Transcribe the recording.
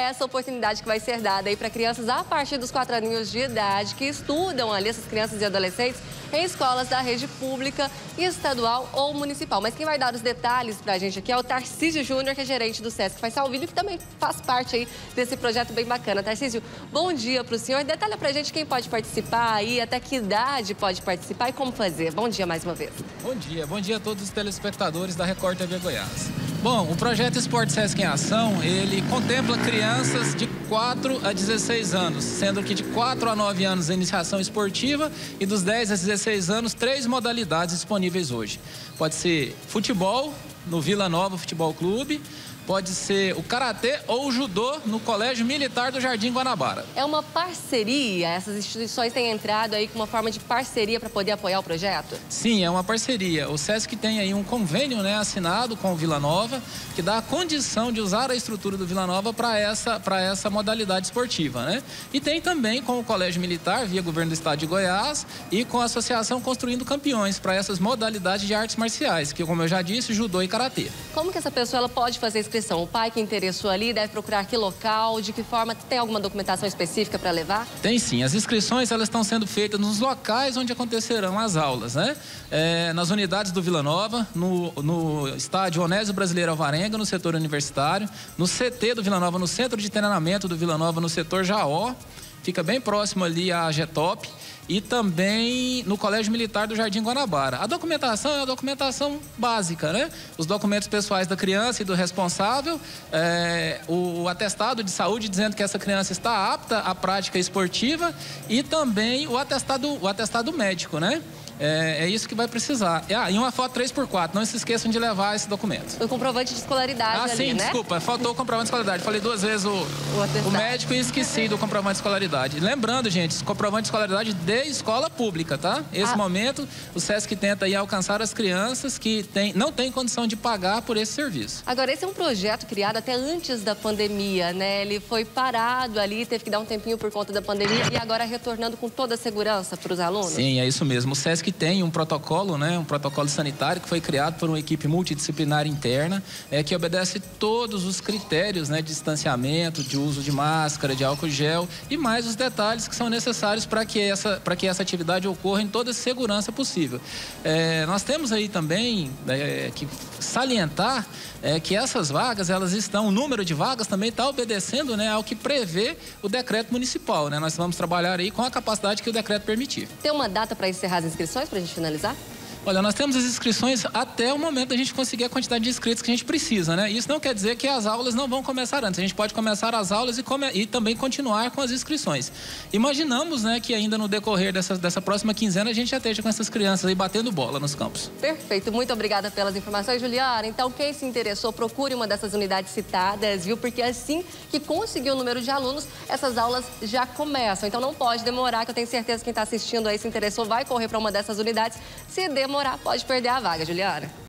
essa oportunidade que vai ser dada aí para crianças a partir dos quatro aninhos de idade que estudam ali, essas crianças e adolescentes, em escolas da rede pública, estadual ou municipal. Mas quem vai dar os detalhes para a gente aqui é o Tarcísio Júnior, que é gerente do Sesc Faz Salvilho, que também faz parte aí desse projeto bem bacana. Tarcísio, bom dia para o senhor. Detalha para a gente quem pode participar aí, até que idade pode participar e como fazer. Bom dia mais uma vez. Bom dia, bom dia a todos os telespectadores da Record TV Goiás. Bom, o projeto Esporte Sesc em Ação, ele contempla crianças de 4 a 16 anos, sendo que de 4 a 9 anos a iniciação esportiva e dos 10 a 16 anos, três modalidades disponíveis hoje. Pode ser futebol, no Vila Nova Futebol Clube, pode ser o karatê ou o judô no Colégio Militar do Jardim Guanabara. É uma parceria? Essas instituições têm entrado aí com uma forma de parceria para poder apoiar o projeto? Sim, é uma parceria. O SESC tem aí um convênio né, assinado com o Vila Nova que dá a condição de usar a estrutura do Vila Nova para essa, essa modalidade esportiva. Né? E tem também com o Colégio Militar, via Governo do Estado de Goiás, e com a Associação Construindo Campeões para essas modalidades de artes marciais, que como eu já disse, judô e karatê. Como que essa pessoa ela pode fazer inscrição? O pai que interessou ali deve procurar que local, de que forma? Tem alguma documentação específica para levar? Tem sim. As inscrições elas estão sendo feitas nos locais onde acontecerão as aulas, né? É, nas unidades do Vila Nova, no, no estádio Onésio Brasileiro Alvarenga, no setor universitário, no CT do Vila Nova, no centro de treinamento do Vila Nova, no setor Jaó, fica bem próximo ali à Getop e também no Colégio Militar do Jardim Guanabara. A documentação é a documentação básica, né? Os documentos pessoais da criança e do responsável, é, o, o atestado de saúde dizendo que essa criança está apta à prática esportiva e também o atestado, o atestado médico, né? É, é, isso que vai precisar. Ah, e uma foto 3x4. Não se esqueçam de levar esse documento. O comprovante de escolaridade ah, ali, sim, né? desculpa. Faltou o comprovante de escolaridade. Falei duas vezes o, o, o, médico e esqueci do comprovante de escolaridade. Lembrando, gente, comprovante de escolaridade de escola pública, tá? Esse ah. momento, o SESC tenta aí alcançar as crianças que tem, não têm condição de pagar por esse serviço. Agora, esse é um projeto criado até antes da pandemia, né? Ele foi parado ali, teve que dar um tempinho por conta da pandemia e agora retornando com toda a segurança para os alunos? Sim, é isso mesmo. O SESC tem um protocolo, né, um protocolo sanitário que foi criado por uma equipe multidisciplinar interna, é, que obedece todos os critérios né, de distanciamento, de uso de máscara, de álcool gel e mais os detalhes que são necessários para que, essa, que essa atividade ocorra em toda a segurança possível. É, nós temos aí também é, que salientar é, que essas vagas, elas estão, o número de vagas também está obedecendo né, ao que prevê o decreto municipal. Né? Nós vamos trabalhar aí com a capacidade que o decreto permitir. Tem uma data para encerrar as inscrições, para a gente finalizar? Olha, nós temos as inscrições até o momento da gente conseguir a quantidade de inscritos que a gente precisa, né? Isso não quer dizer que as aulas não vão começar antes. A gente pode começar as aulas e, come... e também continuar com as inscrições. Imaginamos, né, que ainda no decorrer dessa, dessa próxima quinzena a gente já esteja com essas crianças aí batendo bola nos campos. Perfeito. Muito obrigada pelas informações, Juliana. Então, quem se interessou, procure uma dessas unidades citadas, viu? Porque assim que conseguir o número de alunos, essas aulas já começam. Então, não pode demorar, que eu tenho certeza que quem está assistindo aí se interessou vai correr para uma dessas unidades. Se demorar, pode perder a vaga, Juliana.